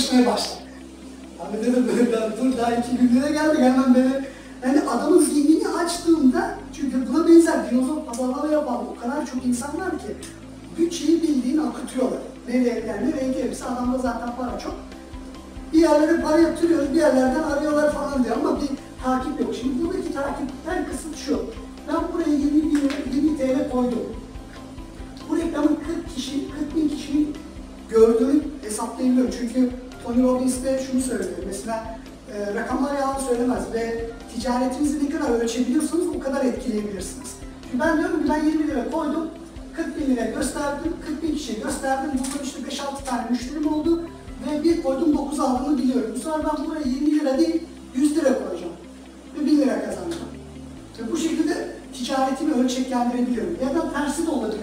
tartışmaya başladık. Abi dedim böyle dur daha iki günlere geldik hemen böyle. Yani adamın zihnini açtığımda çünkü buna benzer dinozor pazarlama yapan o kadar çok insan var ki bütçeyi bildiğin akıtıyorlar. Nereye yani renk hepsi adamda zaten para çok. Bir yerlere para yatırıyoruz, bir yerlerden arıyorlar falan diyor ama bir takip yok. Şimdi buradaki takipten kısıt şu. Ben buraya 20 bin lira, 20 TL koydum. Bu reklamın 40 kişi, 40 bin kişinin gördüğünü hesaplayabiliyorum. Çünkü Tony Robbins de şunu söylüyor. Mesela e, rakamlar yalan söylemez ve ticaretinizi ne kadar ölçebiliyorsanız o kadar etkileyebilirsiniz. Şimdi ben diyorum ki ben 20 lira koydum, 40 bin lira gösterdim, 40 bin kişiye gösterdim. Burada işte 5-6 tane müşterim oldu ve bir koydum 9 aldığımı biliyorum. Bu sefer ben buraya 20 lira değil 100 lira koyacağım ve 1000 lira kazanacağım. Ve bu şekilde ticaretimi ölçeklendirebiliyorum. Ya da tersi de olabilir.